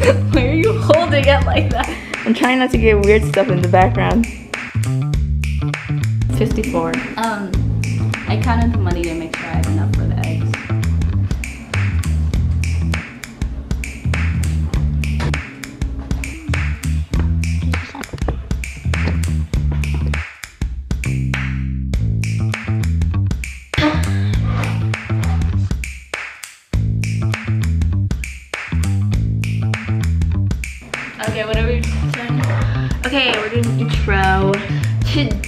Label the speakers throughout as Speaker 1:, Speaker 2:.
Speaker 1: Why are you holding it like that?
Speaker 2: I'm trying not to get weird stuff in the background. 54.
Speaker 1: Um, I counted the money to make sure I had enough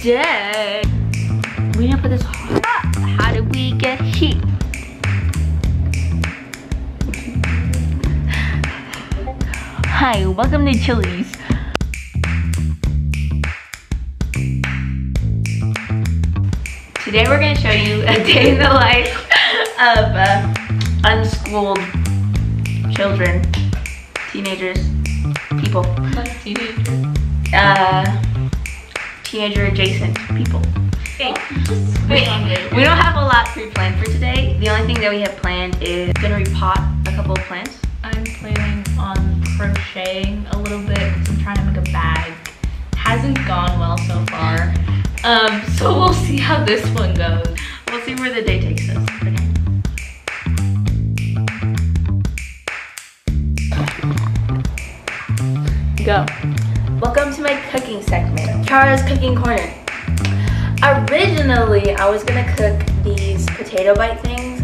Speaker 2: Today, we didn't put this. hot. How did we get heat? Hi, welcome to Chili's. Today we're gonna show you a day in the life of uh, unschooled children, teenagers, people
Speaker 1: teenagers.
Speaker 2: uh, teenager adjacent people. Okay. We, we don't have a lot pre-planned for today. The only thing that we have planned is gonna repot a couple of plants.
Speaker 1: I'm planning on crocheting a little bit because I'm trying to make a bag. Hasn't gone well so far. Um, so we'll see how this one goes.
Speaker 2: We'll see where the day takes us. Go. Welcome to my cooking segment, Khiara's Cooking Corner. Originally, I was gonna cook these potato bite things,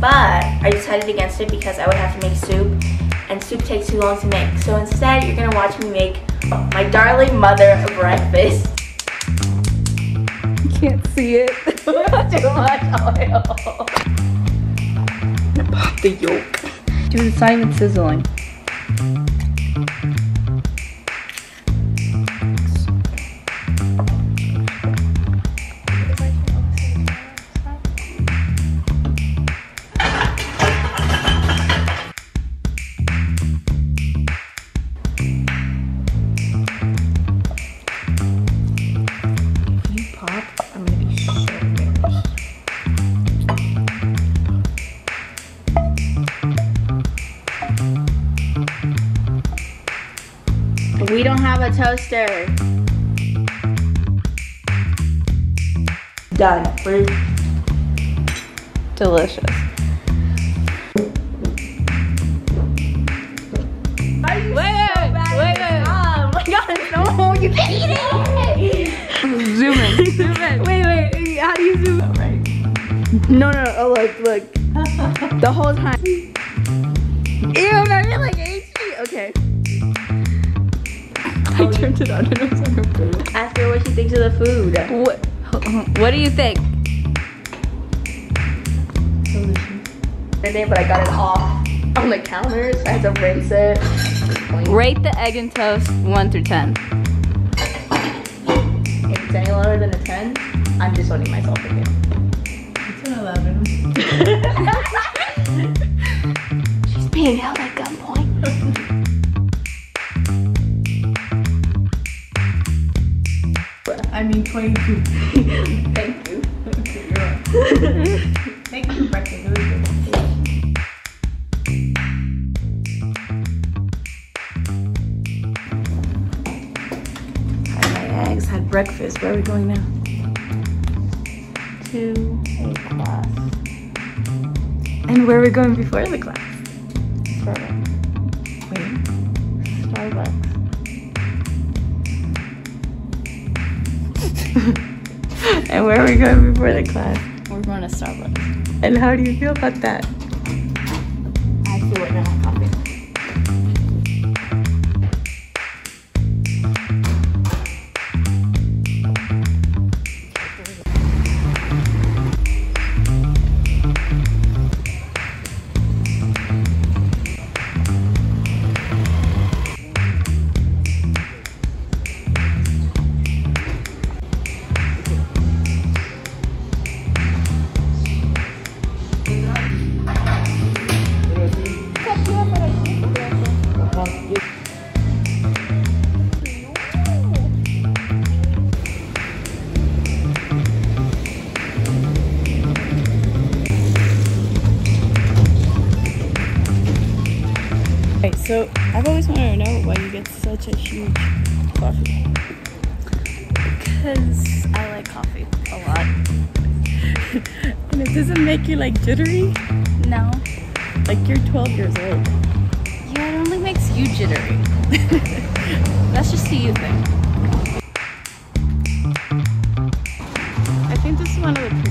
Speaker 2: but I decided against it because I would have to make soup, and soup takes too long to make. So instead, you're gonna watch me make my darling mother a breakfast.
Speaker 3: You can't see it.
Speaker 2: too much oil.
Speaker 3: Pop the yolk. Dude, it's not even sizzling.
Speaker 2: Don't have a toaster. Done. We're
Speaker 3: Delicious.
Speaker 2: wait, wait, wait, wait. Oh my god, no, you can eat it.
Speaker 3: Zoom in. Zoom in.
Speaker 2: wait, wait, how do you zoom? right.
Speaker 3: No, no, no. Oh, look, look. The whole time. It on and it was on her food.
Speaker 2: Ask her what she thinks of the food.
Speaker 3: What? What do you think?
Speaker 2: But I got it off on the counter, so I had to rinse it.
Speaker 3: Rate the egg and toast 1 through 10.
Speaker 2: If it's any lower than a 10, I'm disowning myself again.
Speaker 1: It's an 11.
Speaker 2: She's being held at gunpoint.
Speaker 1: Mean 22.
Speaker 2: Thank you.
Speaker 1: Thank you for breakfast. It was good.
Speaker 3: My eggs, had breakfast. Where are we going now?
Speaker 2: To a class.
Speaker 3: And where are we going before the class? And where are we going before the class?
Speaker 2: We're going to Starbucks.
Speaker 3: And how do you feel about that? Wanted to know why you get such a huge coffee.
Speaker 1: Because I like coffee a lot.
Speaker 3: and it doesn't make you like jittery?
Speaker 1: No.
Speaker 3: Like you're 12 years old.
Speaker 1: Yeah, it only makes you jittery. That's just the you thing.
Speaker 3: I think this is one of the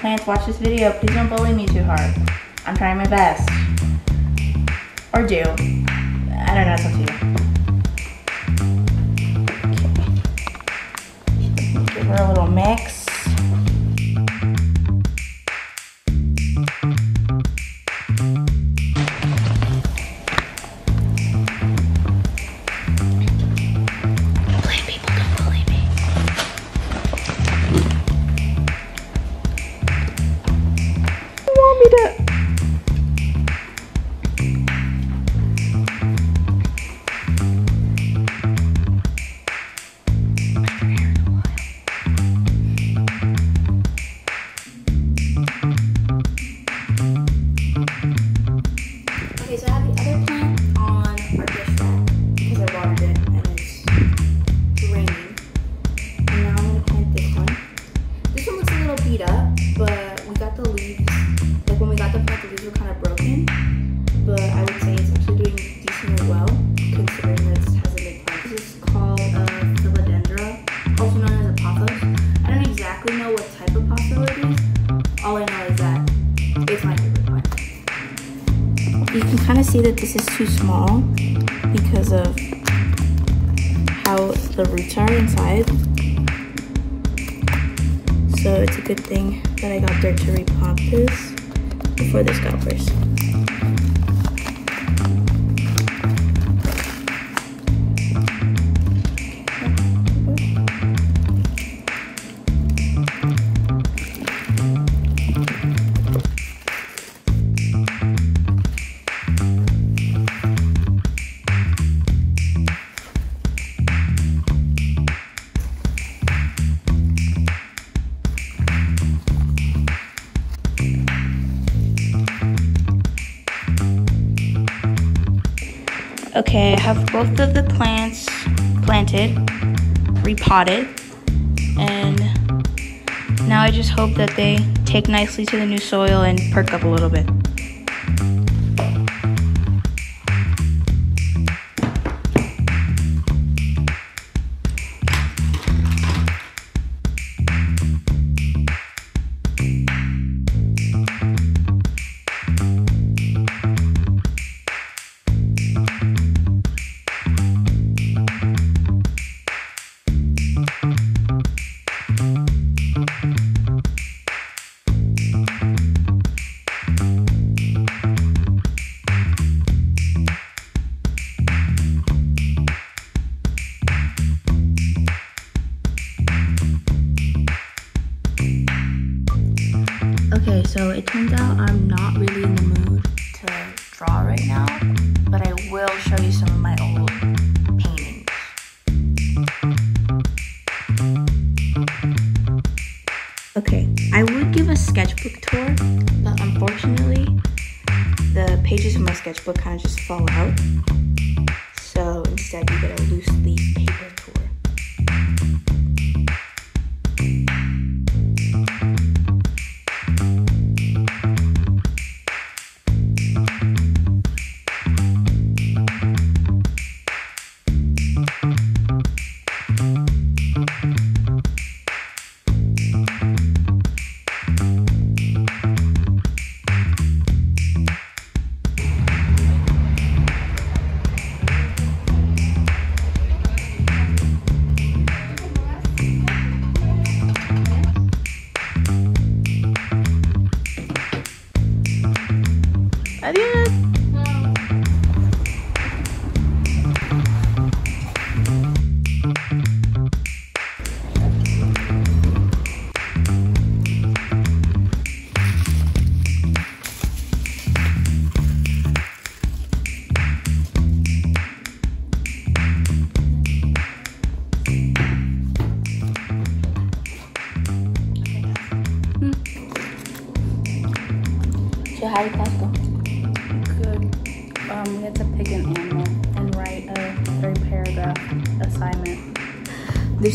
Speaker 2: plants watch this video, please don't bully me too hard. I'm trying my best. Or do. I don't know, it's up to you. Okay. Give her a little mix. This is too small because of how the roots are inside. So it's a good thing that I got there to repot this before this got worse. Have both of the plants planted, repotted, and now I just hope that they take nicely to the new soil and perk up a little bit. Sketchbook tour, but unfortunately, the pages of my sketchbook kind of just fall out. So instead, you get a loose leaf paper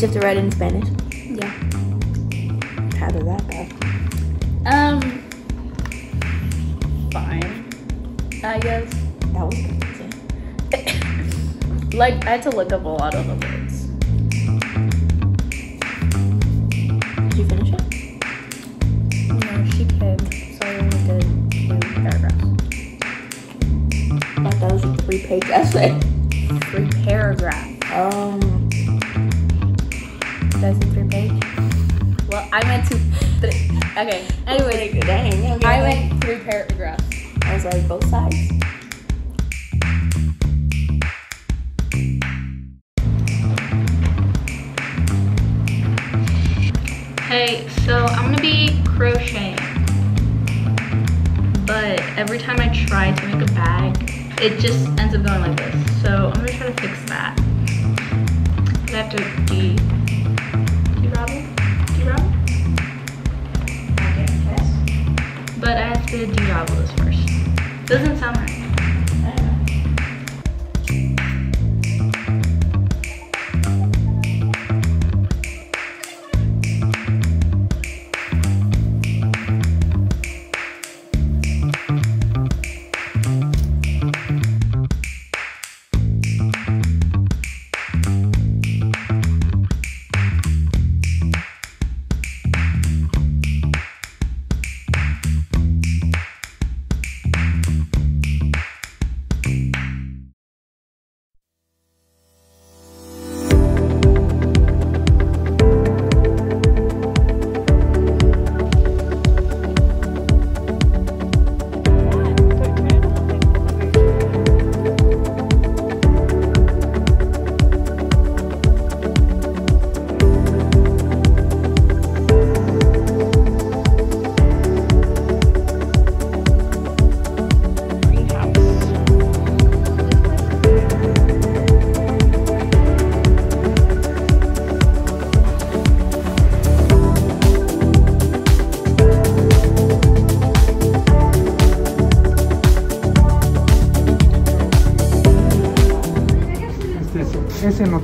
Speaker 2: Did you have to write it in Spanish?
Speaker 4: Yeah.
Speaker 2: How did that go?
Speaker 4: Um, fine. I guess.
Speaker 2: That was confusing.
Speaker 4: Like, I had to look up a lot of the words.
Speaker 2: Did you finish it?
Speaker 4: No, she came, so we only did two paragraphs.
Speaker 2: I thought that was a three-page essay.
Speaker 4: Three paragraph.
Speaker 2: Um,
Speaker 4: Did I say three page? Well, I meant two. Three. Okay. Anyway,
Speaker 2: dang.
Speaker 4: I went three paragraphs.
Speaker 2: I was like both sides.
Speaker 1: Hey, so I'm gonna be crocheting. But every time I try to make a bag, it just ends up going like this. So I'm gonna try to fix that. I have to de first. Doesn't sound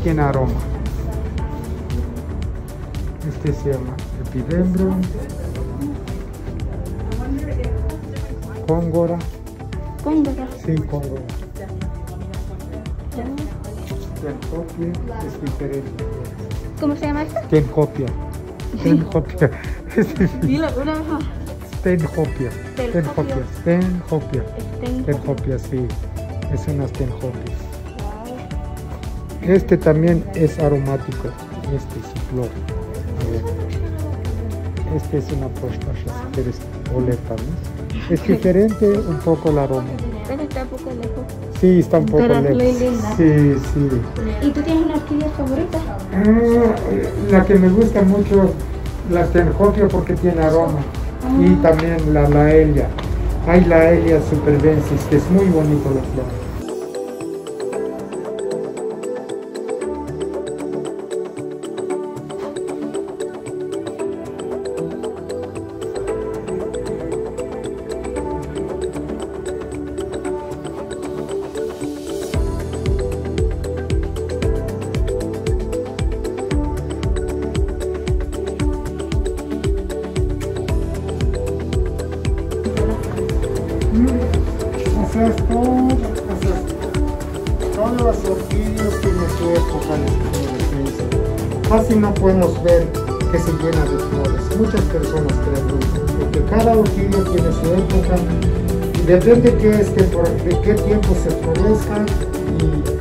Speaker 5: tiene aroma. Este se llama Epidembrum. Cóngora. Cóngora. Sí, cóngora. Quien copia es diferente.
Speaker 3: ¿Cómo se llama esto? Quien
Speaker 5: copia. Quien copia.
Speaker 3: Stenhopia.
Speaker 5: Stenhopia. Sí. Es una Stenhopia. Este también es aromático. Este es flor. A ver. Este es una prostasha, si quieres oler también. Es diferente un poco el aroma.
Speaker 3: Pero está un poco lejos.
Speaker 5: Sí, está un poco
Speaker 3: Pero
Speaker 5: lejos.
Speaker 3: linda.
Speaker 5: Sí, sí.
Speaker 3: ¿Y tú tienes una orquídea favorita?
Speaker 5: Ah, la que me gusta mucho, la tenhopia porque tiene aroma. y también la laelia. Hay laelia superbensis, que es muy bonito la flor. podemos ver que se llena de flores. Muchas personas creen porque cada orquídea tiene su época, y depende que este, de qué tiempo se florezca y